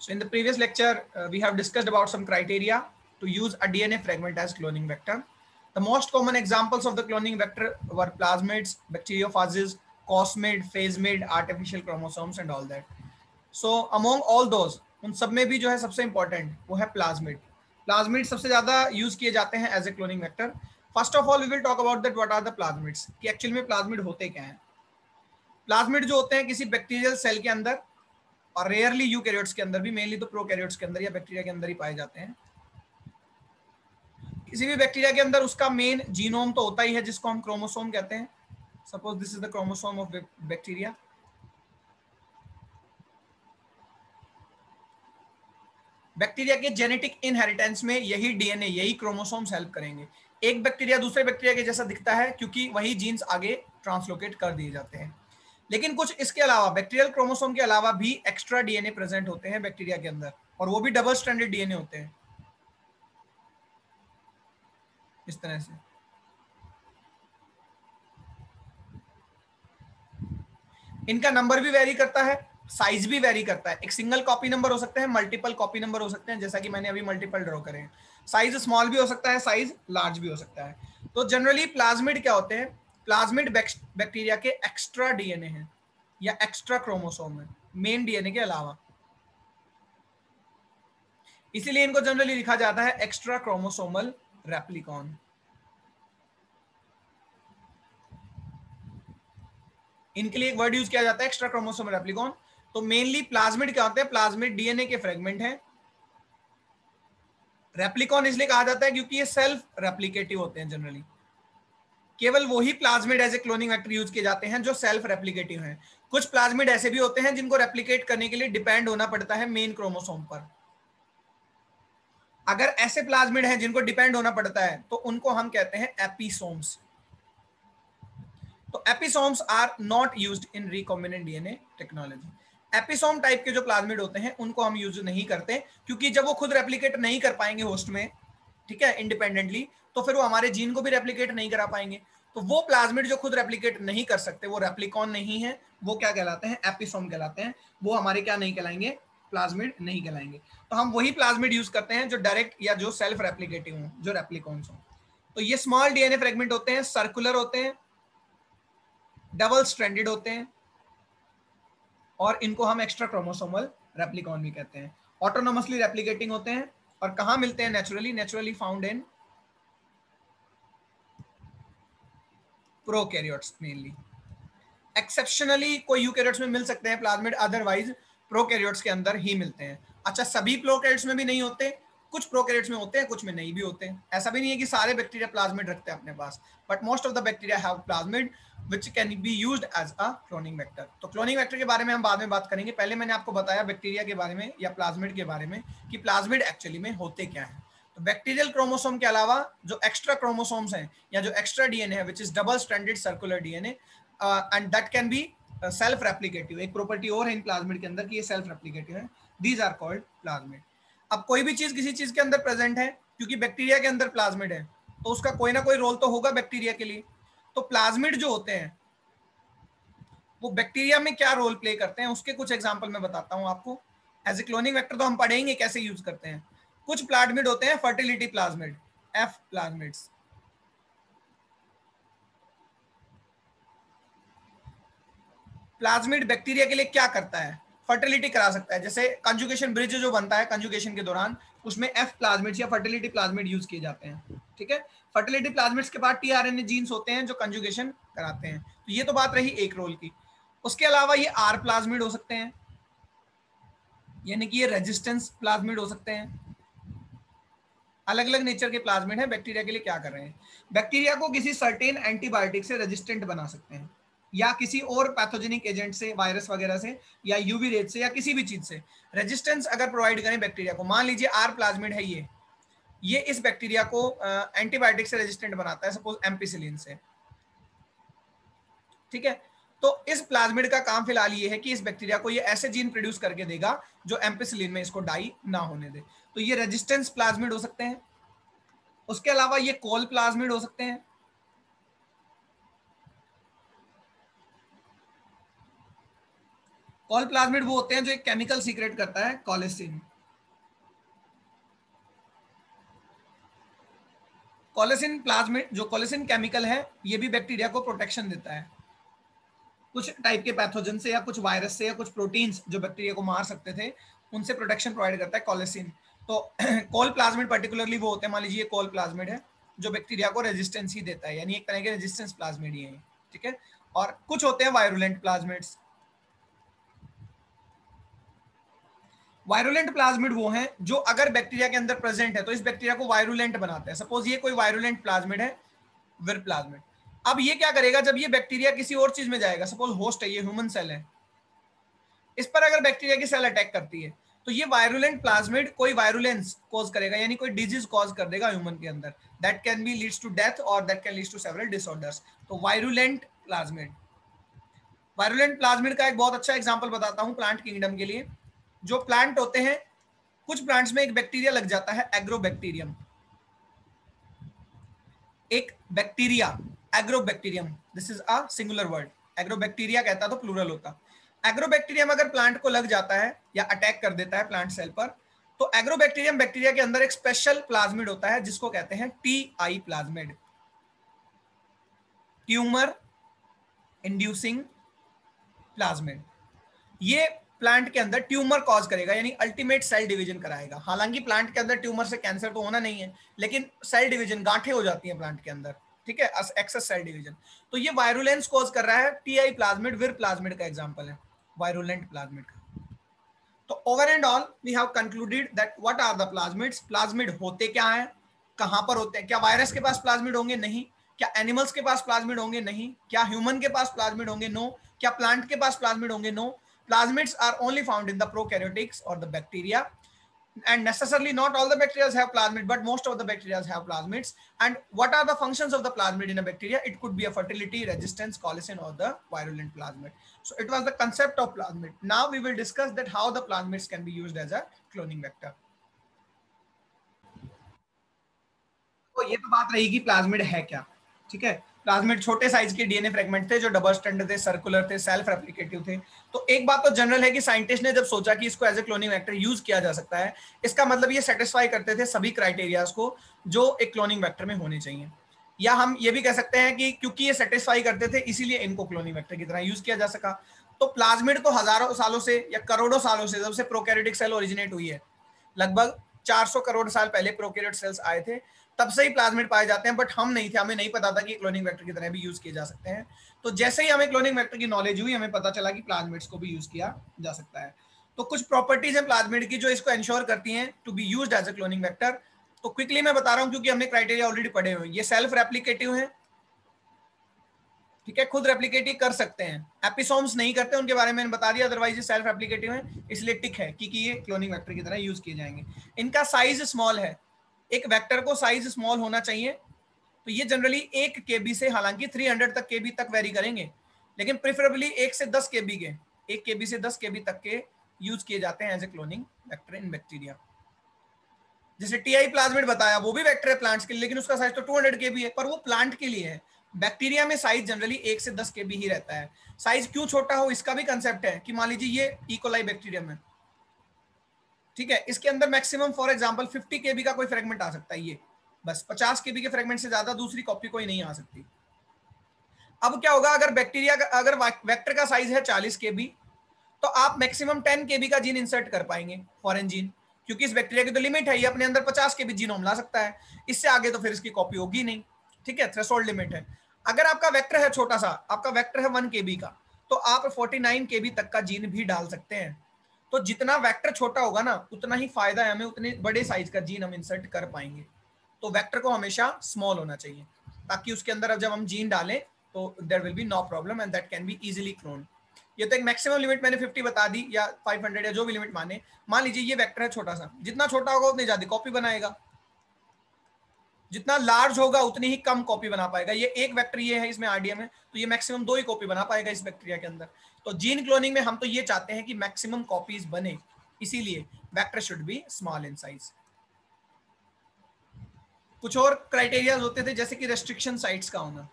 So in the previous lecture, uh, we have discussed about some criteria to use a DNA fragment as cloning vector. The most common examples of the cloning vector were plasmids, bacteriophages, cosmid, phasemid, artificial chromosomes and all that. So among all those, उन सब में भी जो है सबसे important वो है plasmid plasmid सबसे ज़्यादा यूज़ किए जाते हैं as a cloning vector first of all we will talk about that what are the plasmids कि एक्चुअल में प्लाज्मिड होते क्या हैं प्लाज्मिड जो होते हैं किसी बैक्टीरियल सेल के अंदर और रेयरली यूकैरियोट्स के अंदर भी मेनली तो प्रो प्रोकैरियोट्स के अंदर या बैक्टीरिया के अंदर ही पाए जाते हैं। किसी भी बैक्टीरिया के अंदर उसका मेन जीनोम तो होता ही है, जिसको हम क्रोमोसोम कहते हैं। Suppose this is the chromosome of bacteria bacteria के जेनेटिक इनहेरिटेंस में यही डीएनए यही क्रोमोसोम्स हेल्प करेंगे। एक बैक्टीरिया दूसरे बैक्टीरिया के जैसा दिखता है, क्योंकि वही जीन्स आगे ट्रांसलोकेट कर दिए जाते हैं। लेकिन कुछ इसके अलावा बैक्टीरियल क्रोमोसोम के अलावा भी एक्स्ट्रा डीएनए प्रेजेंट होते हैं बैक्टीरिया के अंदर, और वो भी डबल स्टैंडर्ड डीएनए होते हैं। इस तरह से। इनका नंबर भी वेरी करता है साइज़ भी वेरी करता है। एक सिंगल कॉपी नंबर हो सकते हैं मल्टीपल कॉपी नंबर हो सकते हैं, जैसा कि मैंने अभी मल्टीपल ड्रॉ करे साइज़ स्मॉल भी हो सकता है साइज़ लार्ज भी हो सकता है। तो जनरली प्लाज्मिड क्या होते हैं? प्लाज्मिड बैक्टीरिया के एक्स्ट्रा डीएनए हैं, या एक्स्ट्रा क्रोमोसोम है, मेन डीएनए के अलावा। इसीलिए इनको जनरली लिखा जाता है एक्स्ट्रा क्रोमोसोमल रेप्लिकॉन। इनके लिए एक वर्ड यूज़ किया जाता है, एक्स्ट्रा क्रोमोसोमल रेप्लिकॉन। तो मेनली प्लाज्मिड क्या होते हैं? प्लाज्मिड डीएनए के फ्रेगमेंट हैं। रेप्लिकॉन इसलिए कहा जाता है क्योंकि ये सेल्फ रेप्लिकेटिव होते हैं जनरली केवल वही plasmid as a cloning vector use किए जाते हैं जो सेल्फ रेप्लिकेटिव हैं। कुछ प्लाज्मिड ऐसे भी होते हैं जिनको रेप्लीकेट करने के लिए डिपेंड होना पड़ता है मेन क्रोमोसोम पर। अगर ऐसे प्लाज्मिड हैं जिनको डिपेंड होना पड़ता है तो उनको हम कहते हैं एपिसोम्स तो episomes are not used in recombinant DNA technology episome type के जो प्लाज्मिड होते हैं, उनको हम यूज़ नहीं करते, क्योंकि जब वो खुद रेप्लीकेट नहीं कर पाएँगे होस्ट में, ठीक है इंडिपेंडेंटली तो फिर वो हमारे जीन को भी रेप्लीकेट नहीं करा पाएँगे। तो वो प्लाज्मिड जो खुद रेप्लीकेट नहीं कर सकते, वो रेप्लिकॉन नहीं है, वो क्या कहलाते हैं? एपिसोम कहलाते हैं। वो हमारे क्या नहीं कहलाएँगे? प्लाज्मिड नहीं कहलाएँगे। तो हम वही प्लाज्मिड यूज़ करते हैं जो डायरेक्ट या जो सेल्फ रेप्लीकेटिव हो, जो रेप्लिकॉन्स हो। तो ये स्मॉल डीएनए फ्रेगमेंट होते हैं सर्कुलर होते हैं डबल स्ट्रेंडेड होते हैं, और इनको हम एक्स्ट्रा क्रोमोसोमल रेप्लिकॉन भी कहते हैं। ऑटोनोमसली रेप्लीकेटिंग होते हैं, और कहा मिलते हैं naturally naturally found in prokaryotes mainly exceptionally कोई यूकैरियोट्स में मिल सकते हैं प्लाज्मिड अदरवाइज़ प्रोकैरियोट्स के अंदर ही मिलते हैं। अच्छा सभी प्रोकैरियोट्स में भी नहीं होते, कुछ प्रोकैरियोट्स में होते हैं, कुछ में नहीं भी होते हैं। ऐसा भी नहीं है कि सारे बैक्टीरिया प्लाज्मिड रखते हैं अपने पास but most of the bacteria have plasmid which can be use as a cloning vector तो क्लोनिंग वेक्टर के बारे में हम बाद में बात करेंगे। पहले मैंने आपको बताया बैक्टीरिया के बारे में या प्लाज्मिड के बारे में कि प्लाज्मिड एक्चुअली में होते क्या है। बैक्टीरियल क्रोमोसोम के अलावा जो एक्स्ट्रा क्रोमोसोम्स हैं, या जो एक्स्ट्रा डीएनए है which is double standard circular DNA and that can be self replicative एक प्रॉपर्टी और है इन प्लाज्मिड के अंदर कि ये सेल्फ रेप्लीकेटिव है. दीज आर कॉल्ड प्लाज्मिड अब कोई भी चीज़ किसी चीज़ के अंदर प्रेजेंट है, क्योंकि बैक्टीरिया के अंदर प्लाज्मिड है तो उसका कोई ना कोई रोल तो होगा बैक्टीरिया के लिए. तो प्लाज्मिड जो होते हैं, वो बैक्टीरिया में क्या रोल प्ले करते हैं, उसके कुछ एग्ज़ाम्पल मैं बताता हूँ आपको. एज ए क्लोनिंग वेक्टर तो हम पढ़ेंगे कैसे यूज़ करते हैं. कुछ प्लाज्मिड होते हैं fertility plasmid F plasmids plasmid bacteria के लिए क्या करता है? फर्टिलिटी करा सकता है। जैसे कंजुगेशन ब्रिज जो बनता है कंजुगेशन के दौरान, उसमें एफ़ प्लाज्मिड या फर्टिलिटी प्लाज्मिड यूज़ किए जाते हैं। ठीक है? फर्टिलिटी प्लाज्मिड्स के बाद टीआरएनए जीन्स होते हैं जो कंजुगेशन कराते हैं। तो ये तो बात रही एक रोल की। उसके अलावा ये आर प्लाज्मिड हो सकते हैं। यानी कि ये रेजिस्टेंस प्लाज्मिड हो सकते हैं। अलग अलग नेचर के प्लाज्मिड है, बैक्टीरिया के लिए क्या कर रहे हैं? बैक्टीरिया को किसी सर्टेन एंटीबायोटिक से रेजिस्टेंट बना सकते हैं, या किसी और पैथोजेनिक एजेंट से वायरस वगैरह से, या यूवी रेज से, या किसी भी चीज़ से। रेजिस्टेंस अगर प्रोवाइड करें बैक्टीरिया को, मान लीजिए आर प्लाज्मिड है ये ये इस बैक्टीरिया को एंटीबायोटिक से रेजिस्टेंट बनाता है सपोज़ एम्पिसिलिन से। ठीक है? तो इस प्लाज्मिड का काम फ़िलहाल ये है कि इस बैक्टीरिया को ये ऐसे जीन प्रोड्यूस करके देगा जो एम्पिसिलिन में इसको डाई ना होने दे। तो ये रेजिस्टेंस प्लाज्मिड हो सकते हैं। उसके अलावा ये कोल प्लाज्मिड हो सकते हैं। कॉल प्लाज्मिड वो होते हैं जो एक केमिकल सीक्रेट करता है कॉलेसिन कॉलेसिन प्लाज्मिड जो कॉलेसिन केमिकल है, ये भी बैक्टीरिया को प्रोटेक्शन देता है। कुछ टाइप के पैथोजन से या कुछ वायरस से या कुछ प्रोटीन्स जो बैक्टीरिया को मार सकते थे, उनसे प्रोटेक्शन प्रोवाइड करता है कॉलेसिन तो कॉल प्लाज्मिड पर्टिकुलरली वो होते हैं, मान लीजिए कॉल प्लाज्मिड है, जो बैक्टीरिया को रेजिस्टेंस ही देता है, यानी एक तरह के रेजिस्टेंस प्लाज्मिड ही है ठीक है? और कुछ होते हैं वायरुलेंट प्लाज्मिड्स वायरुलेंट प्लाज्मिड वो हैं जो अगर बैक्टीरिया के अंदर प्रेजेंट है तो इस बैक्टीरिया को वायरुलेंट बनाते हैं. सपोज़ ये कोई वायरुलेंट प्लाज्मिड है विर प्लाज्मिड अब ये क्या करेगा जब ये बैक्टीरिया किसी और चीज़ में जाएगा? सपोज़ होस्ट है, ये ह्यूमन सेल है। इस पर अगर बैक्टीरिया की सेल अटैक करती है तो ये वायरुलेंट प्लाज्मिड कोई वायरुलेंस कॉज करेगा, यानी कोई डिज़ीज़ कॉज कर देगा ह्यूमन के अंदर। That can be leads to death और that can leads to several disorders तो वायरुलेंट प्लाज्मिड वायरुलेंट प्लाज्मिड का एक बहुत अच्छा एग्जांपल बताता हूँ प्लांट किंगडम के लिए। जो प्लांट होते हैं, कुछ प्लांट्स में एक बैक्टीरिया लग जाता है एग्रोबैक्टीरियम एक bacteria agrobacterium this is a singular word agrobacteria कहता तो प्लूरल होता। एग्रोबैक्टीरियम अगर प्लांट को लग जाता है या अटैक कर देता है प्लांट सेल पर तो एग्रोबैक्टीरियम बैक्टीरिया के अंदर एक स्पेशल प्लाज्मिड होता है, जिसको कहते हैं T I plasmid tumour inducing plasmid ये प्लांट के अंदर ट्यूमर कॉज करेगा, यानी अल्टीमेट सेल डिवीज़न कराएगा। हालाँकि प्लांट के अंदर ट्यूमर से कैंसर तो होना नहीं है, लेकिन सेल डिवीज़न गांठे हो जाती हैं प्लांट के अंदर। ठीक है एक्सेस सेल डिवीज़न तो ये वायरुलेंस कॉज कर रहा है टीआई प्लाज्मिड विर प्लाज्मिड का एग्जांपल है वायरुलेंट प्लाज्मिड का. तो over and all we have concluded that what are the plasmids plasmid होते क्या हैं? कहाँ पर होते हैं? क्या वायरस के पास प्लाज्मिड होंगे? नहीं. क्या एनिमल्स के पास प्लाज्मिड होंगे? नहीं. क्या ह्यूमन के पास प्लाज्मिड होंगे? नो क्या प्लांट के पास प्लाज्मिड होंगे? No plasmids are only found in the prokaryotics और the bacteria. and necessarily not all the bacteria have plasmid but most of the bacteria have plasmids and what are the functions of the plasmid in a bacteria it could be a fertility resistance colicin or the virulent plasmid so it was the concept of plasmid now we will discuss that how the plasmids can be used as a cloning vector तो ये तो बात रहेगी plasmid है क्या ठीक है plasmid छोटे साइज़ के डीएनए फ्रेगमेंट थे, जो डबल स्टैंड थे सर्कुलर थे सेल्फ रेप्लिकेटिव थे। तो एक बात तो जनरल है कि साइंटिस्ट ने जब सोचा कि इसको as a cloning vector use किया जा सकता है, इसका मतलब ये सेटिस्फाई करते थे सभी क्राइटेरियाज को, जो एक क्लोनिंग वेक्टर में होने चाहिए। या हम ये भी कह सकते हैं कि क्योंकि ये सेटिस्फाई करते थे, इसीलिए इनको क्लोनिंग वेक्टर की तरह यूज़ किया जा सका। तो प्लाज्मिड तो हज़ारों सालों से या करोड़ों सालों से जब से प्रोकैरियोटिक सेल ओरिजिनेट हुई है, लगभग 400 करोड़ साल पहले प्रोकैरियोट सेल्स आए थे तब से ही प्लाज्मिड पाए जाते हैं बट हम नहीं थे हमें नहीं पता था कि क्लोनिंग वेक्टर की तरह भी यूज़ किए जा सकते हैं। तो जैसे ही हमें क्लोनिंग वेक्टर की नॉलेज हुई हमें पता चला कि प्लाज्मिड्स को भी यूज़ किया जा सकता है। तो कुछ प्रॉपर्टीज़ हैं प्लाज्मिड की जो इसको इंश्योर करती हैं to be use as a cloning vector तो क्विकली मैं बता रहा हूँ क्योंकि हमने क्राइटेरिया ऑलरेडी पढ़े हुए ये सेल्फ रेप्लीकेटिव है। ठीक है? खुद रेप्लीकेटिव कर सकते हैं। एपिसोम्स नहीं करते उनके बारे में बता दिया अदरवाइज़ ये सेल्फ रेप्लीकेटिव है। इसलिए टिक है कि, कि ये क्लोनिंग वेक्टर की तरह यूज़ किए जाएँगे। इनका साइज़ स्मॉल है। एक वेक्टर को साइज़ स्मॉल होना चाहिए। तो ये जनरली एक के से, हालाँकि 300 तक के तक वेरी करेंगे। लेकिन प्रिफरेबली एक से दस के के, एक के से दस के तक के यूज़ किए जाते हैं as a cloning vector in bacteria जैसे टीआई प्लाज्मिड बताया, वो भी वेक्टर है प्लांट्स के लिए, लेकिन उसका साइज़ तो 200 के है, पर वो प्लांट के लिए है। बैक्टीरिया में साइज़ जनरली एक से दस के ही रहता है। साइज़ क्यों छोटा हो, इसका भी कंसेप्ट है कि मान लीजिए ये इकोलाई बैक्टीरियम है ठीक है? इसके अंदर मैक्सिमम फॉर एग्जांपल 50 केबी का कोई फ्रेगमेंट आ सकता है, ये। बस 50 केबी के फ्रेगमेंट से ज़्यादा दूसरी कॉपी कोई नहीं आ सकती। अब क्या होगा, अगर बैक्टीरिया का, अगर वेक्टर का साइज़ है 40 केबी तो आप मैक्सिमम 10 केबी का जीन इंसर्ट कर पाएँगे फॉरेन जीन क्योंकि इस बैक्टीरिया की तो लिमिट है ये अपने अंदर 50 केबी जीनोम ला सकता है। इससे आगे तो फिर इसकी कॉपी होगी नहीं। ठीक है? थ्रेशोल्ड लिमिट है। अगर आपका वेक्टर है छोटा सा, आपका वेक्टर है वन केबी का तो आप 49 केबी तक का जीन भी डाल सकते हैं। तो जितना वेक्टर छोटा होगा ना, उतना ही फ़ायदा है हमें, उतने बड़े साइज़ का जीन हम इंसर्ट कर पाएँगे। तो वेक्टर को हमेशा स्मॉल होना चाहिए, ताकि उसके अंदर जब हम जीन डालें तो there will be no problem and that can be easily clone ये तो एक मैक्सिमम लिमिट मैंने 50 बता दी, या 500 या जो भी लिमिट माने। मान लीजिए ये वेक्टर है छोटा सा, जितना छोटा होगा उतनी ज़्यादा कॉपी बनाएगा। जितना लार्ज होगा, उतनी ही कम कॉपी बना पाएगा। ये एक वेक्टर ये है, इसमें आरडीएम है तो ये मैक्सिमम दो ही कॉपी बना पाएगा इस बैक्टीरिया के अंदर। तो जीन क्लोनिंग में हम तो ये चाहते हैं कि मैक्सिमम कॉपीज बने, इसीलिए vector should be small in size कुछ और क्राइटेरिया होते थे, जैसे कि रेस्ट्रिक्शन साइट्स का होना।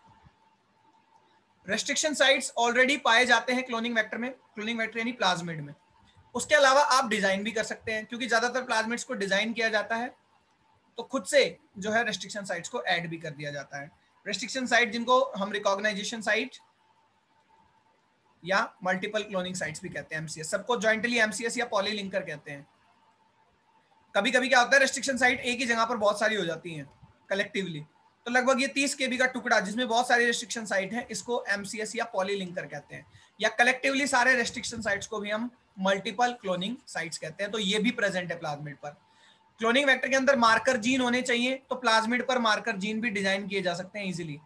रेस्ट्रिक्शन साइट्स ऑलरेडी पाए जाते हैं क्लोनिंग वेक्टर में क्लोनिंग वेक्टर यानी प्लाज्मिड में। उसके अलावा आप डिज़ाइन भी कर सकते हैं, क्योंकि ज़्यादातर प्लाज्मिड्स को डिज़ाइन किया जाता है। तो खुद से जो है रेस्ट्रिक्शन साइट्स को ऐड भी कर दिया जाता है। रेस्ट्रिक्शन साइट जिनको हम रिकॉग्नाइजेशन साइट या मल्टीपल क्लोनिंग साइट्स भी कहते हैं एमसीएस सबको ज्वाइंटली एमसीएस या पॉलीलिंकर कहते हैं। कभी कभी क्या होता है रेस्ट्रिक्शन साइट एक ही जगह पर बहुत सारी हो जाती हैं कलेक्टिवली तो लगभग ये 30 केबी का टुकड़ा जिसमें बहुत सारे रेस्ट्रिक्शन साइट है, इसको एमसीएस या पॉलीलिंकर कहते हैं। या कलेक्टिवली सारे रेस्ट्रिक्शन साइट्स को भी हम मल्टीपल क्लोनिंग साइट्स कहते हैं। तो ये भी प्रेजेंट है प्लाज्मिड पर। क्लोनिंग वेक्टर के अंदर मार्कर जीन होने चाहिए तो प्लाज्मिड पर मार्कर जीन भी डिज़ाइन किए जा सकते हैं इजीली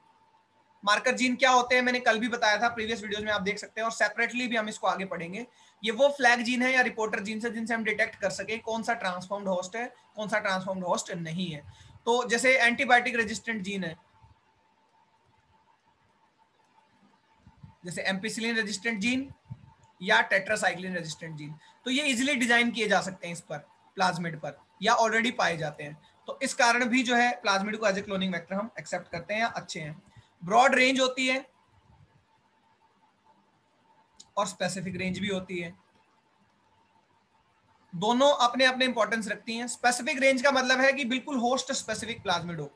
मार्कर जीन क्या होते हैं, मैंने कल भी बताया था प्रीवियस वीडियोस में आप देख सकते हैं, और सेपरेटली भी हम इसको आगे पढ़ेंगे। ये वो फ्लैग जीन है या रिपोर्टर जीन से जिनसे हम डिटेक्ट कर सके कौन सा ट्रांसफॉर्म्ड होस्ट है, कौन सा ट्रांसफॉर्म्ड होस्ट नहीं है। तो जैसे एंटीबायोटिक रेजिस्टेंट जीन है, जैसे एम्पिसिलिन रेजिस्टेंट जीन या टेट्रासाइक्लिन रेजिस्टेंट जीन तो ये इजिली डिज़ाइन किए जा सकते हैं इस पर प्लाज्मिड पर। या ऑलरेडी पाए जाते हैं। तो इस कारण भी जो है प्लाज्मिड को एज ए क्लोनिंग वेक्टर हम एक्सेप्ट करते हैं या अच्छे हैं। ब्रॉड रेंज होती है और स्पेसिफिक रेंज भी होती है। दोनों अपने अपने इंपॉर्टेंस रखती हैं। स्पेसिफिक रेंज का मतलब है कि बिल्कुल होस्ट स्पेसिफिक प्लाज्मिड हो।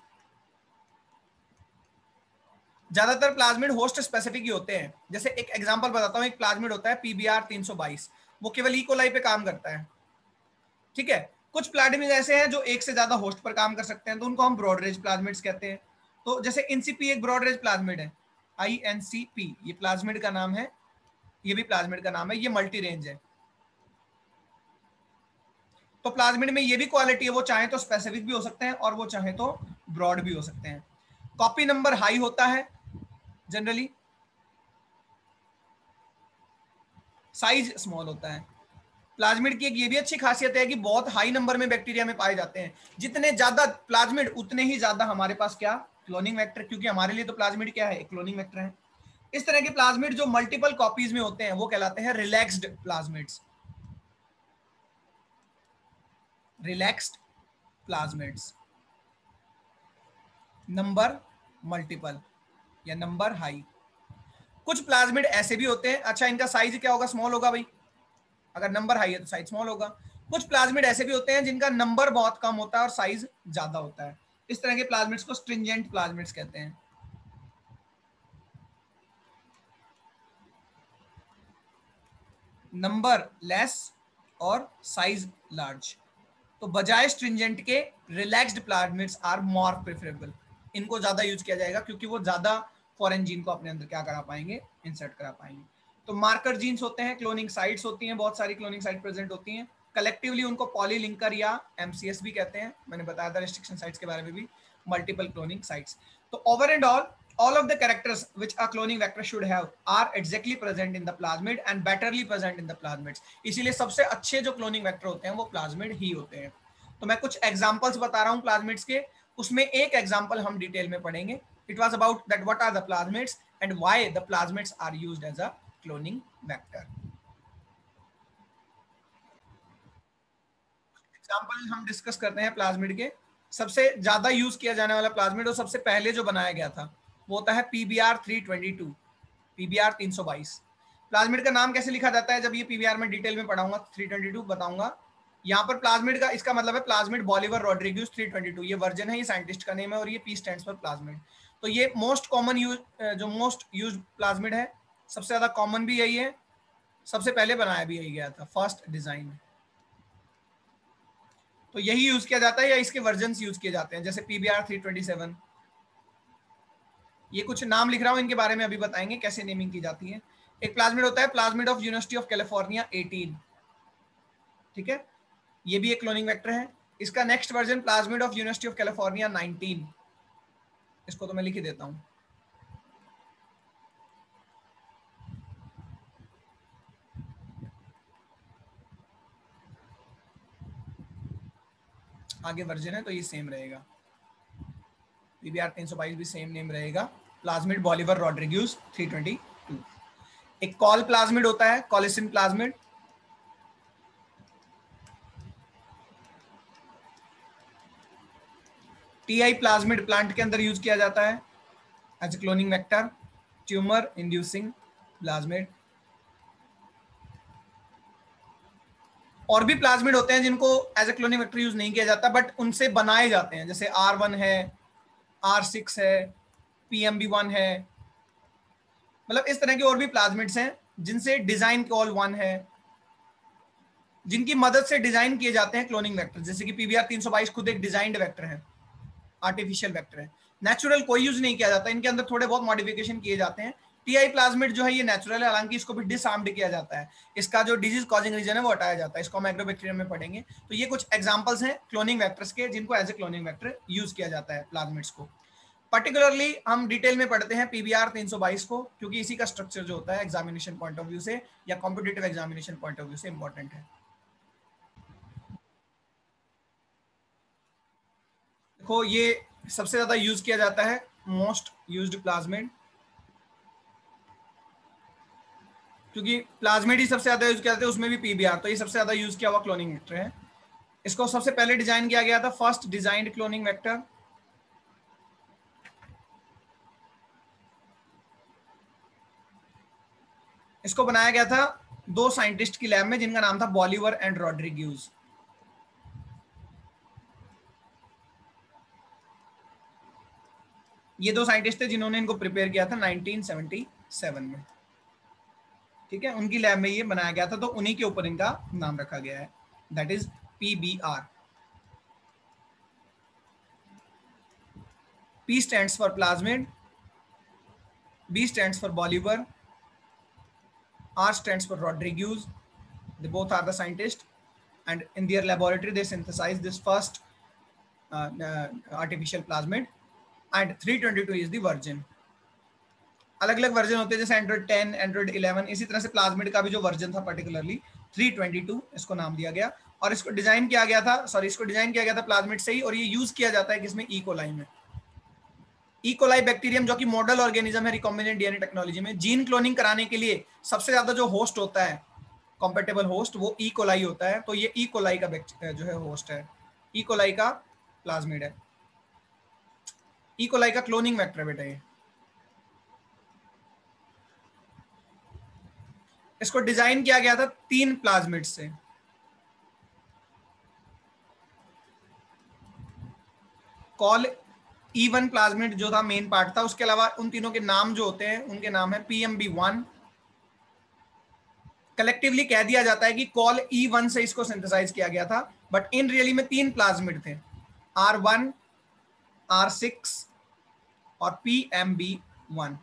ज़्यादातर प्लाज्मिड होस्ट स्पेसिफिक ही होते हैं। जैसे एक एग्जांपल बताता हूँ, एक प्लाज्मिड होता है पीबीआर 322 वो केवल इकोलाई पे काम करता है। ठीक है? कुछ प्लाज्मिड ऐसे हैं जो एक से ज़्यादा होस्ट पर काम कर सकते हैं तो उनको हम ब्रॉड रेंज प्लाज्मिड्स कहते हैं। तो जैसे एनसीपी एक ब्रॉड रेंज प्लाज्मिड है आई एन सी पी ये प्लाज्मिड का नाम है, ये भी प्लाज्मिड का नाम है, ये मल्टी रेंज है। तो प्लाज्मिड में ये भी क्वालिटी है, वो चाहे तो स्पेसिफिक भी हो सकते हैं और वो चाहे तो ब्रॉड भी हो सकते हैं। कॉपी नंबर हाई होता है जनरली साइज़ स्मॉल होता है। प्लाज्मिड की एक ये भी अच्छी खासियत है कि बहुत हाई नंबर में बैक्टीरिया में पाए जाते हैं। जितने ज़्यादा प्लाज्मिड, उतने ही ज़्यादा हमारे पास क्या? क्लोनिंग वेक्टर क्योंकि हमारे लिए तो प्लाज्मिड क्या है? क्लोनिंग वेक्टर है। इस तरह के प्लाज्मिड जो मल्टीपल कॉपीज में होते हैं, वो कहलाते हैं relaxed plasmids relaxed plasmids number multiple या नंबर हाई कुछ प्लाज्मिड ऐसे भी होते हैं। अच्छा इनका साइज़ क्या होगा? स्मॉल होगा भाई। अगर नंबर हाई है तो साइज़ स्मॉल होगा। कुछ प्लाज्मिड ऐसे भी होते हैं जिनका नंबर बहुत कम होता है और साइज़ ज़्यादा होता है। इस तरह के प्लाज्मिड्स को स्ट्रिंजेंट प्लाज्मिड्स कहते हैं। नंबर लेस और साइज़ लार्ज तो बजाय स्ट्रिंजेंट के relaxed plasmids are more preferable इनको ज़्यादा यूज़ किया जाएगा क्योंकि वो ज़्यादा फॉरेन जीन को अपने अंदर क्या करा पाएँगे? इंसर्ट करा पाएँगे। तो मार्कर जीन्स होते हैं क्लोनिंग साइट्स होती हैं, बहुत सारी क्लोनिंग साइट प्रेजेंट होती हैं। कलेक्टिवली उनको पॉलीलिंकर या एमसीएस भी कहते हैं। मैंने बताया था रेस्ट्रिक्शन साइट्स के बारे में भी मल्टीपल क्लोनिंग साइट्स तो over and all all of the characters which a cloning vector should have are exactly present in the plasmid and betterly present in the plasmids इसीलिए सबसे अच्छे जो क्लोनिंग वेक्टर होते हैं, वो प्लाज्मिड ही होते हैं। तो मैं कुछ एग्जांपल्स बता रहा हूँ प्लाज्मिड्स के। उसमें एक एग्जांपल हम डिटेल में पढ़ेंगे। It was about that what are the plasmids and why the plasmids are used as a cloning vector example हम डिस्कस करते हैं प्लाज्मिड के। सबसे ज़्यादा यूज़ किया जाने वाला प्लाज्मिड और सबसे पहले जो बनाया गया था, वो होता है पीबीआर 322 पीबीआर 322 प्लाज्मिड का नाम कैसे लिखा जाता है? जब ये पीबीआर में डिटेल में पढ़ाऊँगा 322 बताऊँगा। यहाँ पर प्लाज्मिड का, इसका मतलब है प्लाज्मिड बॉलीवर रॉड्रिग्यूज 322 ये वर्जन है, ये साइंटिस्ट का नेम है और ये पी स्टैंड फॉर प्लाज्मिड तो ये मोस्ट कॉमन यूज़ जो मोस्ट यूज़ प्लाज्मिड है सबसे ज़्यादा कॉमन भी यही है। सबसे पहले बनाया भी यही गया था फ़र्स्ट डिज़ाइन तो यही यूज़ किया जाता है या इसके वर्जन यूज़ किए जाते हैं? जैसे पीबीआर 327 ये कुछ नाम लिख रहा हूँ, इनके बारे में अभी बताएँगे कैसे नेमिंग की जाती है। एक प्लाज्मिड होता है plasmid of University of California 18 ठीक है? ये भी एक क्लोनिंग वेक्टर है। इसका next version plasmid of University of California 19 इसको तो मैं लिख ही देता हूँ। आगे वर्जन है तो ये सेम रहेगा। पीबीआर 322 भी सेम नेम रहेगा। प्लाज्मिड बॉलीवर रॉड्रिग्यूज 322 एक कॉल प्लाज्मिड होता है colicin plasmid Ti plasmid plant के अंदर यूज़ किया जाता है। As a cloning vector tumour inducing plasmid और भी प्लाज्मिड होते हैं जिनको as a cloning vector use नहीं किया जाता बट उनसे बनाए जाते हैं। जैसे आर वन है आर सिक्स है पी एम बी वन है। मतलब इस तरह के और भी प्लाज्मिड्स हैं, जिनसे डिज़ाइन कॉल वन है, जिनकी मदद से डिज़ाइन किए जाते हैं क्लोनिंग वेक्टर जैसे कि पीवीआर 322 खुद एक डिजाइंड वेक्टर है आर्टिफिशियल वेक्टर है। नेचुरल कोई यूज़ नहीं किया जाता, इनके अंदर थोड़े बहुत मॉडिफिकेशन किए जाते हैं टीआई प्लाज्मिड जो है, ये नेचुरल है, हालाँकि इसको भी डिसआर्म्ड किया जाता है। इसका जो डिज़ीज़ कॉजिंग रीजन है, वो हटाया जाता है। इसको माइक्रोबैक्टीरियम में पढ़ेंगे। तो ये कुछ एग्जांपल्स हैं क्लोनिंग वेक्टर्स के, जिनको as a cloning vector use किया जाता है प्लाज्मिड्स को। पर्टिकुलरली हम डिटेल में पढ़ते हैं पीबीआर 322 को, क्योंकि इसी का स्ट्रक्चर जो होता है एग्जामिनेशन पॉइंट ऑफ़ व्यू से, या competitive examination point of view से इंपॉर्टेंट है। देखो, ये सबसे ज़्यादा यूज़ किया जाता है मोस्ट यूज्ड प्लाज्मिड क्योंकि प्लाज्मिड ही सबसे ज़्यादा यूज़ किया जाता है, उसमें भी पीबीआर तो ये सबसे ज़्यादा यूज़ किया हुआ क्लोनिंग वेक्टर है। इसको सबसे पहले डिज़ाइन किया गया था फ़र्स्ट डिजाइंड क्लोनिंग वेक्टर इसको बनाया गया था दो साइंटिस्ट की लैब में, जिनका नाम था बॉलीवर एंड रॉड्रिग्यूज ये दो साइंटिस्ट थे जिन्होंने इनको प्रिपेयर किया था 1977 में। ठीक है उनकी लैब में ये बनाया गया था तो उन्हीं के ऊपर इनका नाम रखा गया है that is PBR P stands for plasmid, B stands for Bolivar, R stands for Rodriguez. They both are the scientists, and in their laboratory they synthesize this first uh, uh, artificial plasmid, and 322 is the virgin. अलग अलग version होते हैं, जैसे Android ten Android 11 इसी तरह से plasmid का भी जो वर्जन था पर्टिकुलरली 322 इसको नाम दिया गया। और इसको डिज़ाइन किया गया था सॉरी इसको डिज़ाइन किया गया था प्लाज्मिड से ही और ये यूज़ किया जाता है किसमें? इकोलाई में। इकोलाई बैक्टीरियम जो कि मॉडल ऑर्गेनिज्म है रिकॉम्बिनेंट डीएनए टेक्नोलॉजी में जीन क्लोनिंग कराने के लिए सबसे ज़्यादा जो होस्ट होता है कॉम्पेटेबल होस्ट वो इकोलाई होता है। तो ये इकोलाई का जो है होस्ट है। इकोलाई का प्लाज्मिड है। इकोलाई का क्लोनिंग वेक्टर बेटा ये। इसको डिज़ाइन किया गया था तीन प्लाज्मिड से। कॉल ई वन प्लाज्मिड जो था मेन पार्ट था, उसके अलावा उन तीनों के नाम जो होते हैं, उनके नाम है P M B one collectively कह दिया जाता है कि कॉल ई वन से इसको सिंथेसाइज किया गया था बट इन रियली में तीन प्लाज्मिड थे। आर वन आर सिक्स और P M B one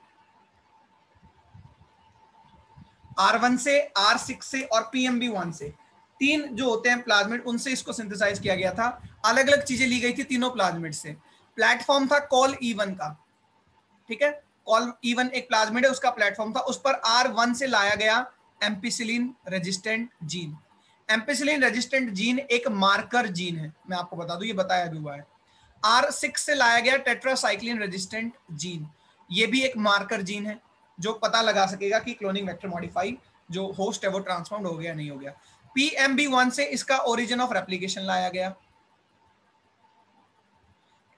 R one से आर सिक्स से और पी एम बी वन से। तीन जो होते हैं प्लाज्मिड उनसे इसको सिंथेसाइज किया गया था। अलग अलग चीज़ें ली गई थी तीनों प्लाज्मिड से। प्लेटफॉर्म था कॉल ईवन का। ठीक है? कॉल ईवन एक प्लाज्मिड है, उसका प्लेटफॉर्म था। उस पर आर वन से लाया गया ampicillin resistant gene ampicillin resistant gene एक मार्कर जीन है। मैं आपको बता दूँ, ये बताया भी हुआ है। आर सिक्स से लाया गया टेट्रासाइक्लिन रेजिस्टेंट जीन ये भी एक मार्कर जीन है। जो पता लगा सकेगा कि क्लोनिंग वेक्टर मॉडिफाई जो होस्ट है, वो ट्रांसफॉर्म हो गया, नहीं हो गया। पीएमबी वन से इसका ओरिजिन ऑफ़ रेप्लीकेशन लाया गया।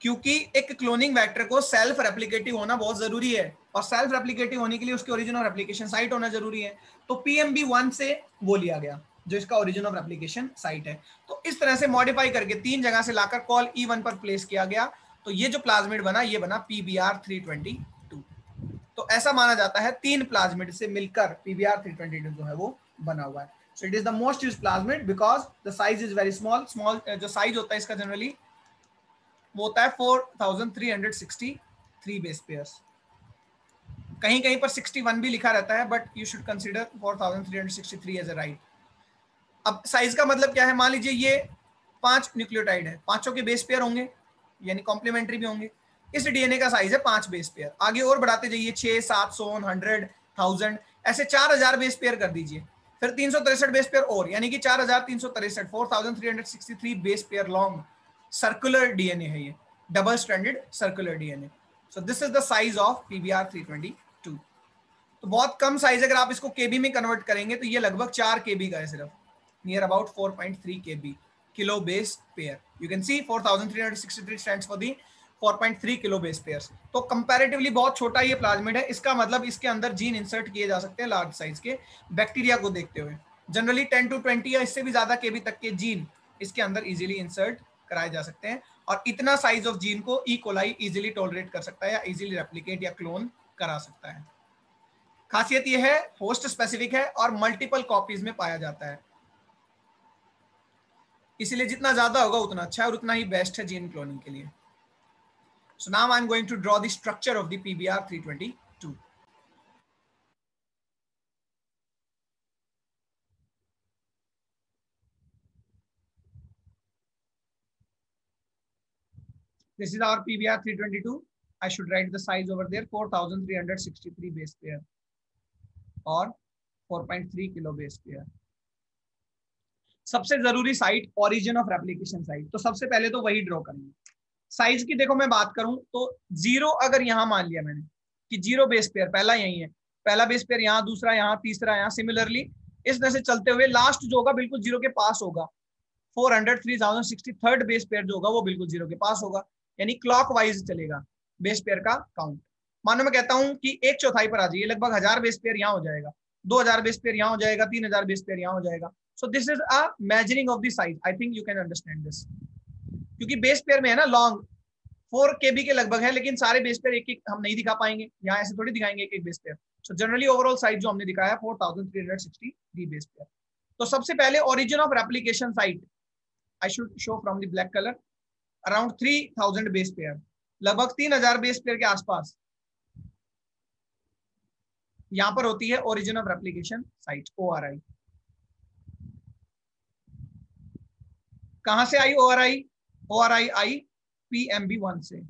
क्योंकि एक क्लोनिंग वेक्टर को सेल्फ रेप्लिकेटिव होना बहुत ज़रूरी है, और सेल्फ रेप्लिकेटिव होने के लिए उसके ओरिजिन ऑफ़ रेप्लिकेशन साइट होना ज़रूरी है। तो पीएमबी वन से वो लिया गया, जो इसका ओरिजिन ऑफ़ रेप्लिकेशन साइट है। तो इस तरह से मॉडिफाई करके तीन जगह से लाकर कॉल ई वन पर प्लेस किया गया। तो ये जो प्लाज्मिड बना, ये बना पीबीआर थ्री ट्वेंटी टू तो ऐसा माना जाता है तीन प्लाज्मिड से मिलकर ट्वेंटी टू जो है वो बना हुआ है। So it is the most use plasmid because the size is very small small जो साइज़ होता है इसका जनरली वो होता है four thousand three hundred sixty three base pairs कहीं कहीं पर सिक्सटी वन भी लिखा रहता है but you should consider four thousand three hundred sixty three as a right अब साइज़ का मतलब क्या है? मान लीजिए ये पाँच न्यूक्लियोटाइड है। पाँचों के बेस पेयर होंगे, यानी कॉम्प्लीमेंट्री भी होंगे। इस डीएनए का साइज़ है पाँच बेस पेयर आगे और बढ़ाते जाइए, छह, सात, सौ हंड्रेड थाउज़ेंड ऐसे चार हज़ार बेस पेयर कर दीजिए। फिर तीन सौ तिरसठ बेस पेयर और, यानी कि चार हज़ार तीन सौ तिरसठ four thousand three hundred sixty three base pair long circular DNA है ये। Double stranded circular DNA so this is the size of PBR 322 तो बहुत कम साइज़ अगर आप इसको केबी में कन्वर्ट करेंगे तो ये लगभग चार केबी का है सिर्फ़। Near about 4.3 KB kilo base pair you can see 4363 stands for the 4.3 kilo base pairs तो कंपैरेटिवली बहुत छोटा ये प्लाज्मिड है। इसका मतलब इसके अंदर जीन इंसर्ट किए जा सकते हैं लार्ज साइज़ के बैक्टीरिया को देखते हुए। जनरली 10 टू 20 या इससे भी ज़्यादा के बी तक के जीन इसके अंदर इजीली इंसर्ट कराए जा सकते हैं। और इतना साइज़ ऑफ़ जीन को ई कोलाई इजीली टॉलरेट कर सकता है या इजीली रेप्लिकेट या क्लोन करा सकता है। खासियत यह है होस्ट स्पेसिफिक है और मल्टीपल कॉपीज में पाया जाता है। इसलिए जितना ज़्यादा होगा उतना अच्छा है और उतना ही बेस्ट है जीन क्लोनिंग के लिए। So now I am going to draw the structure of the PBR 322 This is our PBR 322. I should write the size over there 4363 base pair or 4.3 kilo base pair. सबसे जरूरी site origin of replication site तो सबसे पहले तो वही draw करेंगे size की देखो मैं बात करूँ तो ज़ीरो अगर यहाँ मान लिया मैंने कि ज़ीरो बेस पेयर पहला यही है। पहला बेस पेयर यहाँ, दूसरा यहाँ, तीसरा यहाँ सिमिलरली इस तरह से चलते हुए लास्ट जो होगा बिल्कुल ज़ीरो के पास होगा। Four hundred three thousand sixty third base pair जो होगा वो बिल्कुल ज़ीरो के पास होगा। यानी क्लॉक वाइज चलेगा बेस पेयर का काउंट मानो मैं कहता हूँ कि एक चौथाई पर आ जाइए, लगभग हज़ार बेस पेयर यहाँ हो जाएगा। दो हज़ार बेस पेयर यहाँ हो जाएगा, तीन हज़ार बेस पेयर यहाँ हो जाएगा। So this is a measuring of the size I think you can understand this क्योंकि बेस पेयर में है ना लॉन्ग फोर के बी के लगभग है, लेकिन सारे बेस पेयर एक एक हम नहीं दिखा पाएँगे। यहाँ ऐसे थोड़ी दिखाएँगे एक एक base pair so generally overall size जो हमने दिखाया four thousand three hundred sixty D base pair तो सबसे पहले origin of replication site I should show from the black colour around three thousand base pair लगभग तीन हज़ार बेस पेयर के आसपास यहाँ पर होती है origin of replication site O R I कहाँ से आई O R I O R I I, P, M, B, one से।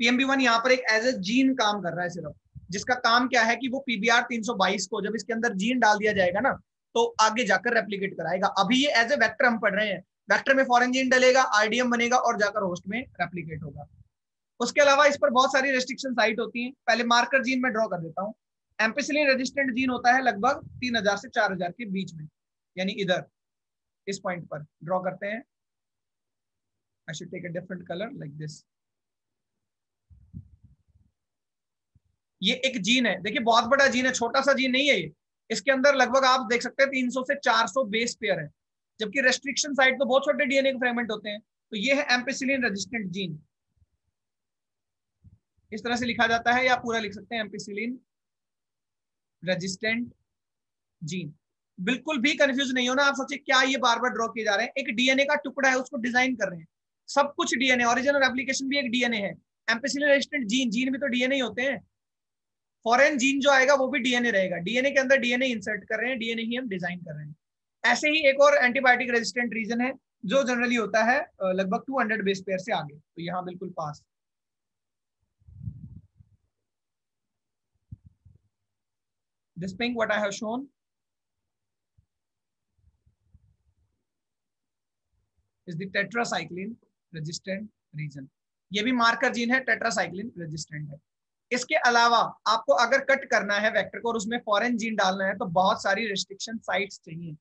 पीएमबी वन यहाँ पर एक एज ए जीन काम कर रहा है सिर्फ़। जिसका काम क्या है कि वो पीबीआर 322 को जब इसके अंदर जीन डाल दिया जाएगा ना तो आगे जाकर रेप्लीकेट कराएगा। अभी ये एज ए वेक्टर हम पढ़ रहे हैं। वेक्टर में फॉरेन जीन डलेगा आरडीएम बनेगा और जाकर होस्ट में रेप्लीकेट होगा। उसके अलावा इस पर बहुत सारी रेस्ट्रिक्शन साइट होती हैं। पहले मार्कर जीन में ड्रॉ कर देता हूँ। एम्पिसिलिन रेजिस्टेंट जीन होता है लगभग तीन हज़ार से चार हज़ार के बीच में, यानी इधर, इस पॉइंट पर। ड्रॉ करते हैं। I should take a different colour like this ये एक जीन है। देखिए, बहुत बड़ा जीन है छोटा सा जीन नहीं है ये। इसके अंदर लगभग आप देख सकते हैं 300 से 400 बेस पेयर है। जबकि रेस्ट्रिक्शन साइड तो बहुत छोटे डीएनए के फ्रेगमेंट होते हैं। तो ये है एम्पिसिलिन रेजिस्टेंट जीन इस तरह से लिखा जाता है या पूरा लिख सकते हैं एम्पिसिलिन रेजिस्टेंट जीन बिल्कुल भी कंफ्यूज नहीं होना आप सोचिए क्या ये बार बार ड्रॉ किए जा रहे हैं। एक डीएनए का टुकड़ा है, उसको डिज़ाइन कर रहे हैं। सब कुछ डीएनए ओरिजिनल एप्लीकेशन भी एक डीएनए है। एम्पिसिलिन रेजिस्टेंट जीन जीन में तो डीएनए होते हैं। फॉरेन जीन जो आएगा, वो भी डीएनए रहेगा। डीएनए के अंदर डीएनए इंसर्ट कर रहे हैं डीएनए ही हम डिज़ाइन कर रहे हैं। ऐसे ही एक और एंटीबायोटिक रेजिस्टेंट रीजन है, जो जनरली होता है लगभग 200 बेस पेयर से आगे। तो यहाँ बिल्कुल पास। This pink what I have shown. Is the tetracycline resistant region. ये भी मार्कर जीन है टेट्रासाइक्लिन रेजिस्टेंट है. इसके अलावा आपको अगर कट करना है वेक्टर को और उसमें फॉरेन जीन डालना है तो बहुत सारी रेस्ट्रिक्शन साइट्स चाहिए।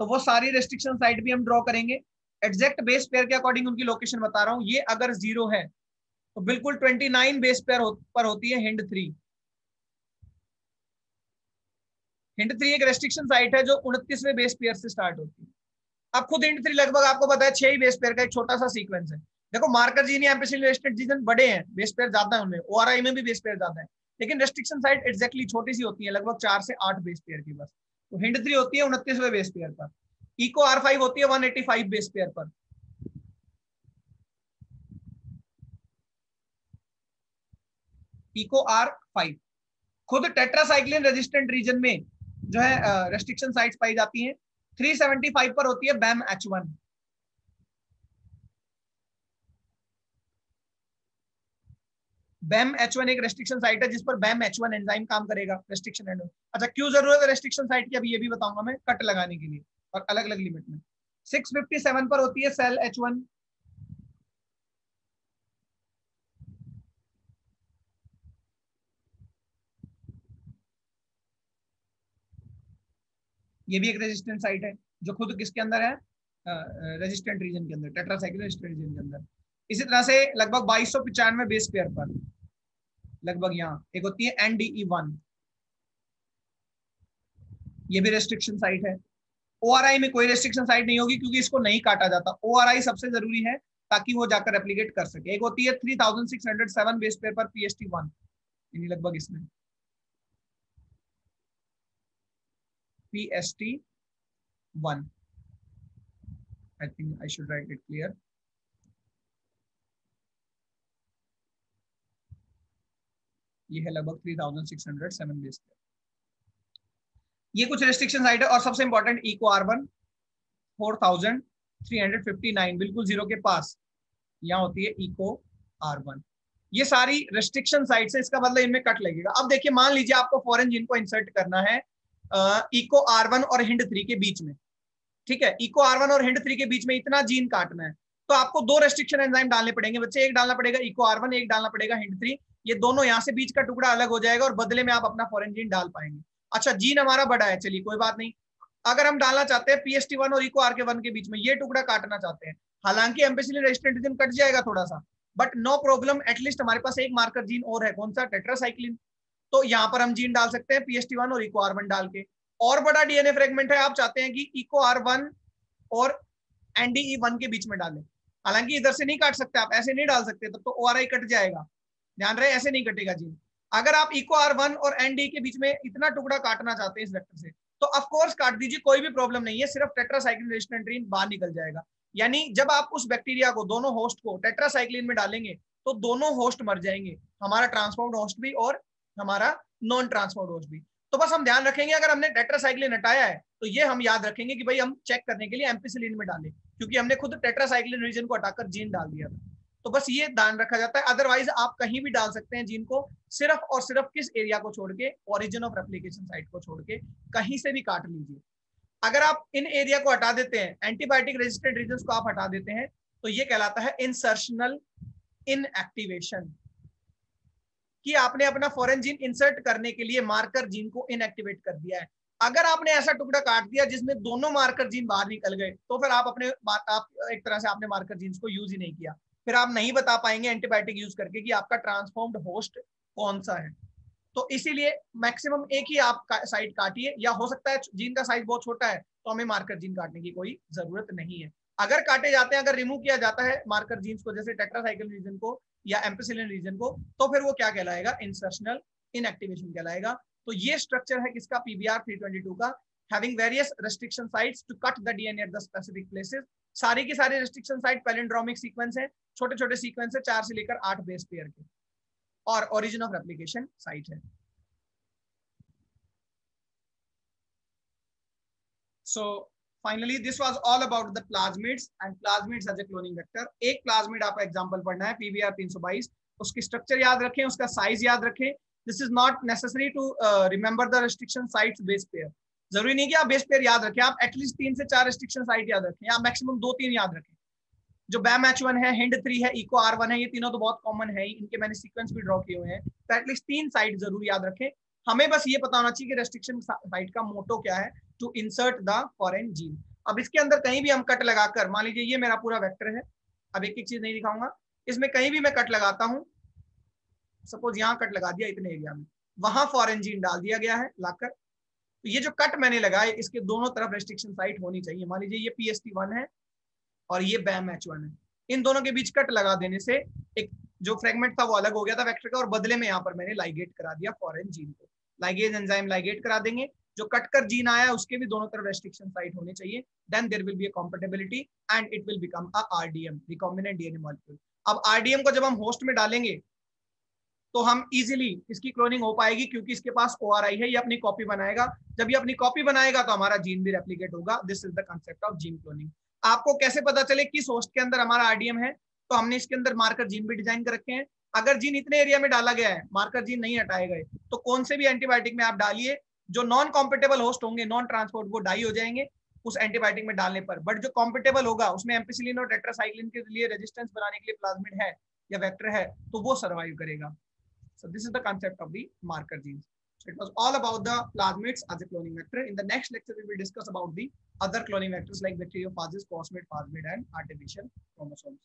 तो वो सारी रेस्ट्रिक्शन साइट भी हम ड्रॉ करेंगे। एग्जैक्ट बेस पेयर के अकॉर्डिंग उनकी लोकेशन बता रहा हूँ। ये अगर ज़ीरो है तो बिल्कुल 29 बेस पेयर हो, पर होती है हिंड थ्री हिंड थ्री एक रेस्ट्रिक्शन साइट है जो उनतीसवें बेस पेयर से स्टार्ट होती है। अब खुद हिंड थ्री लगभग आपको पता है, छह ही बेस पेयर का एक छोटा सा सीक्वेंस है। देखो मार्कर जीन या एम्पिसिन बड़े हैं बेस पेयर ज़्यादा है उनमें। ओआरआई में भी बेस पेयर ज़्यादा है। लेकिन रेस्ट्रिक्शन साइट एक्जैक्टली छोटी सी होती है, लगभग चार से आठ बेस पेयर की बस। तो हिंड थ्री होती है उनतीसवें बेस पेयर पर। इको आर फाइव होती है one eighty five base pair पर। इको आर फाइव खुद टेट्रासाइक्लिन रेजिस्टेंट रीजन में जो है रेस्ट्रिक्शन साइट्स पाई जाती हैं। 375 पर होती है Bam H one Bam H one एक रेस्ट्रिक्शन साइट है, जिस पर बैम एच वन एंजाइम काम करेगा रेस्ट्रिक्शन एंड अच्छा क्यों ज़रूरत है रेस्ट्रिक्शन साइट की? अभी ये भी बताऊँगा मैं कट लगाने के लिए, और अलग अलग लिमिट में 657 पर होती है सेल एच वन ये भी एक रेजिस्टेंट साइट है, जो खुद किसके अंदर है? रेजिस्टेंट रीजन के अंदर टेट्रासाइक्लिन रेजिस्टेंट रीजन के अंदर। इसी तरह से लगभग बाईस सौ पिचानवे बेस पेयर पर, लगभग यहाँ, एक होती है एनडीई वन ये भी रेस्ट्रिक्शन साइट है। ओ में कोई रेस्ट्रिक्शन साइट नहीं होगी, क्योंकि इसको नहीं काटा जाता। ओआरआई सबसे ज़रूरी है, ताकि वो जाकर एप्लीकेट कर सके। एक होती है three thousand six hundred seven base pair पर पी एस टी वन लगभग इसमें। T one I think I should write it clear ये है लगभग three thousand six hundred seven base ये कुछ रेस्ट्रिक्शन साइट है और सबसे important Eco R one four thousand three hundred fifty nine बिल्कुल ज़ीरो के पास। यहाँ होती है इको आर वन ये सारी रेस्ट्रिक्शन साइट है इसका मतलब इनमें कट लगेगा। अब देखिए, मान लीजिए आपको फॉरन जिनको इंसर्ट करना है इको आर वन और हिंड थ्री के बीच में। ठीक है? इको आर वन और हिंड थ्री के बीच में इतना जीन काटना है। तो आपको दो रेस्ट्रिक्शन एंजाइम डालने पड़ेंगे बच्चे। एक डालना पड़ेगा इको आर वन एक डालना पड़ेगा हिंड थ्री ये दोनों यहाँ से बीच का टुकड़ा अलग हो जाएगा और बदले में आप अपना फॉरन जीन डाल पाएँगे। अच्छा जीन हमारा बड़ा है। चलिए, कोई बात नहीं। अगर हम डालना चाहते हैं पीएसटी वन और इको आर के वन के बीच में, ये टुकड़ा काटना चाहते हैं। हालाँकि एम्पेसिलिन रेजिस्टेंट कट जाएगा थोड़ा सा बट नो प्रॉब्लम एटलीस्ट हमारे पास एक मार्कर जीन और है। कौन सा? टेट्रासाइक्लिन तो यहाँ पर हम जीन डाल सकते हैं पीएसटी वन और इको आर वन डाल के। और बड़ा डीएनए फ्रेगमेंट है, आप चाहते हैं कि इको आर वन और एनडीई वन के बीच में डालें। हालाँकि इधर से नहीं काट सकते, आप ऐसे नहीं डाल सकते, तब तो ओ आर आई कट जाएगा। ध्यान रहे, ऐसे नहीं कटेगा जीन अगर आप इको आर वन और एनडी के बीच में इतना टुकड़ा काटना चाहते हैं इस वेक्टर से तो ऑफकोर्स काट दीजिए, कोई भी प्रॉब्लम नहीं है, सिर्फ़ टेट्रासाइक्लिन रेजिस्टेंट बाहर निकल जाएगा। यानी जब आप उस बैक्टीरिया को, दोनों होस्ट को टेट्रासाइक्लिन में डालेंगे तो दोनों होस्ट मर जाएँगे, हमारा ट्रांसफॉर्ड होस्ट भी और हमारा नॉन ट्रांसफॉर्ड होस्ट भी। तो बस हम ध्यान रखेंगे, अगर हमने टेट्रासाइक्लिन हटाया है तो ये हम याद रखेंगे कि भाई हम चेक करने के लिए एम्पिसिलिन में डालें, क्योंकि हमने खुद टेट्रासाइक्लिन रीजन को हटाकर जीन डाल दिया था। तो बस ये ध्यान रखा जाता है अदरवाइज़ आप कहीं भी डाल सकते हैं जीन को, सिर्फ़ और सिर्फ़ किस एरिया को छोड़ के ओरिजिन ऑफ़ रेप्लीकेशन साइट को छोड़ के, कहीं से भी काट लीजिए। अगर आप इन एरिया को हटा देते हैं एंटीबायोटिक रेजिस्टेंट रीजन को आप हटा देते हैं तो ये कहलाता है इंसर्शनल इनएक्टिवेशन कि आपने अपना फॉरेन जीन इंसर्ट करने के लिए मार्कर जीन को इनएक्टिवेट कर दिया है। अगर आपने ऐसा टुकड़ा काट दिया जिसमें दोनों मार्कर जीन बाहर निकल गए तो फिर आप अपने आप एक तरह से आपने मार्कर जीन्स को यूज़ ही नहीं किया। फिर आप नहीं बता पाएँगे एंटीबायोटिक यूज़ करके कि आपका ट्रांसफॉर्म्ड होस्ट कौन सा है। तो इसीलिए मैक्सिमम एक ही आप का, साइड काटिए या हो सकता है जीन का साइज़ बहुत छोटा है तो हमें मार्कर जीन काटने की कोई ज़रूरत नहीं है। अगर काटे जाते हैं अगर रिमूव किया जाता है मार्कर जीन्स को जैसे टेट्रासाइकिल रीजन को या एम्पेसिलिन रीजन को तो फिर वो क्या कहलाएगा? इंसर्शनल इनएक्टिवेशन कहलाएगा। तो ये स्ट्रक्चर है किसका? पीबीआर 322 का। Having various restriction sites to cut the DNA at the specific places सारी की सारी रेस्ट्रिक्शन साइट पैलेंड्रोमिक सीक्वेंस है। छोटे छोटे सीक्वेंस है, चार से लेकर आठ बेस पेयर के। और ओरिजिन ऑफ़ रेप्लीकेशन साइट है। So finally, this was all about the plasmids and plasmids as a cloning vector. एक प्लाज्मिड आपका एग्जांपल पढ़ना है पीवीआर 322 उसकी स्ट्रक्चर याद रखें, उसका साइज़ याद रखें। This is not necessary to remember the restriction sites base pair ज़रूरी नहीं कि आप बेस पेयर याद रखें, आप एटलीस्ट तीन से चार रिस्ट्रिक्शन साइट याद रखें, या मैक्सिमम दो तीन याद रखें। जो बैम एच वन है हिंड थ्री है इको आर वन है, ये तीनों तो बहुत कॉमन है इनके मैंने सीक्वेंस भी ड्रॉ किए हुए हैं। तो एटलीस्ट तीन साइट ज़रूर याद रखें। हमें बस ये पता होना चाहिए कि रेस्ट्रिक्शन साइट का मोटो क्या है। To insert the foreign gene अब इसके अंदर कहीं भी हम कट लगाकर, मान लीजिए ये मेरा पूरा वेक्टर है, अब एक एक चीज़ नहीं दिखाऊँगा। इसमें कहीं भी मैं कट लगाता हूँ सपोज़ यहाँ कट लगा दिया इतने एरिया में, वहाँ फॉरेन जीन डाल दिया गया है, लाकर। तो ये जो कट मैंने लगाए इसके दोनों तरफ़ रेस्ट्रिक्शन साइट होनी चाहिए। मान लीजिए ये पी एस टी वन है और ये बैम एच वन है। इन दोनों के बीच कट लगा देने से एक जो फ्रेगमेंट था वो अलग हो गया था वेक्टर का और बदले में यहाँ पर मैंने लाइगेट करा दिया फॉरेन जीन को। लाइगेज एंजाइम लाइगेट करा देंगे जो कट कर जीन आया उसके भी दोनों तरफ़ रेस्ट्रिक्शन साइट होने चाहिए। Then there will be compatibility and it will become a RDM recombinant DNA molecule अब आरडीएम को जब हम होस्ट में डालेंगे तो हम इजीली इसकी क्लोनिंग हो पाएगी क्योंकि इसके पास ओआरआई है, ये अपनी कॉपी बनाएगा। जब ये अपनी कॉपी बनाएगा तो हमारा जीन भी रेप्लीकेट होगा। This is the concept of gene cloning आपको कैसे पता चले किस होस्ट के अंदर हमारा आरडीएम है? तो हमने इसके अंदर मार्कर जीन भी डिज़ाइन कर रखे हैं। अगर जीन इतने एरिया में डाला गया है मार्कर जीन नहीं हटाए गए तो कौन से भी एंटीबायोटिक में आप डालिए जो नॉन कॉम्पिटेबल होस्ट होंगे नॉन ट्रांसपोर्ट वो डाई हो जाएँगे उस एंटीबायोटिक में डालने पर। बट जो कॉम्पिटेबल होगा, उसमें एम्पिसिलिन और टेट्रासाइक्लिन के लिए रेजिस्टेंस बनाने के लिए प्लाज्मिड है या वेक्टर है तो वो सर्वाइव करेगा। So this is the concept of the marker genes it was all about the plasmids as a cloning vector in the next lecture we will discuss about the other cloning vectors like bacteriophages plasmid plasmid and artificial chromosomes